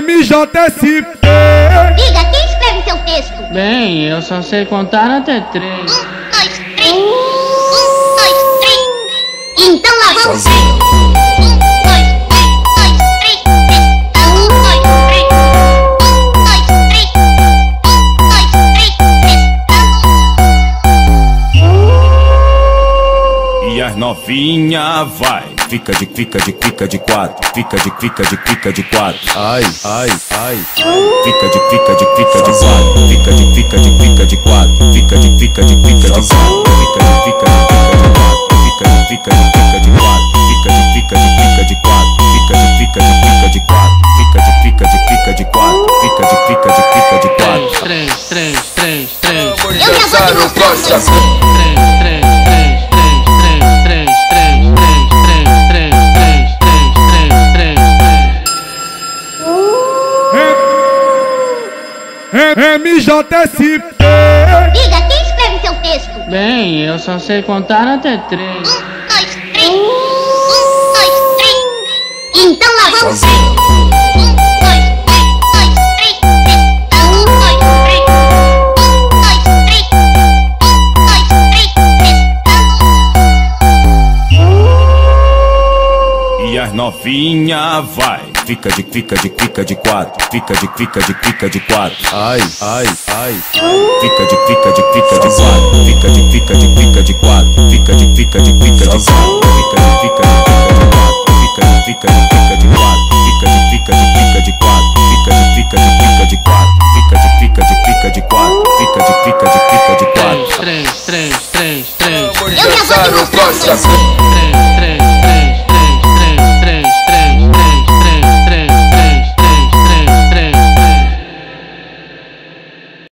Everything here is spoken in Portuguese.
MJSP. Diga, quem escreve seu texto? Bem, eu só sei contar até três. Um, dois, três. Um, dois, três. Então lá vamos. Um, dois, três, dois, três. Um, dois, três. Um, dois, três. Um, dois, três. E as novinha vai. Fica de, fica de, fica de quatro. Fica de, fica de, fica de quatro. Ai, ai, ai. Fica de, fica de, fica de quatro. Fica de, fica de, fica de quatro. Fica de, fica de, fica de quatro. Fica de, fica de, fica de quatro. Fica de, fica de, fica de quatro. Fica de, fica de, fica de quatro. Fica de, fica de, fica de quatro. Fica de, fica de, fica de quatro. Três, três, três, três, três. Eu já vou MJSP. Diga, quem escreve seu texto? Bem, eu só sei contar até três. Um, dois, três. Um, dois, três. Então lá vamos. Um, dois, três, dois, três. Um, dois, três. Um, dois, três. Um, dois, três. E as novinha vai. Fica de, fica de, fica de quatro. Fica de, fica de, fica de quatro. Ai, ai, ai. Fica de, fica de, fica de quatro. Fica de, fica de, fica de quatro. Fica de, fica de, fica de quatro. Fica de, fica de, fica de quatro. Fica de, fica de, fica de quatro. Fica de, fica de, fica de quatro. Fica de, fica de, fica de quatro. Fica de, fica de, fica de quatro. Fica de, fica de, fica de quatro. Três, três, três, três. Eu já vou te mostrar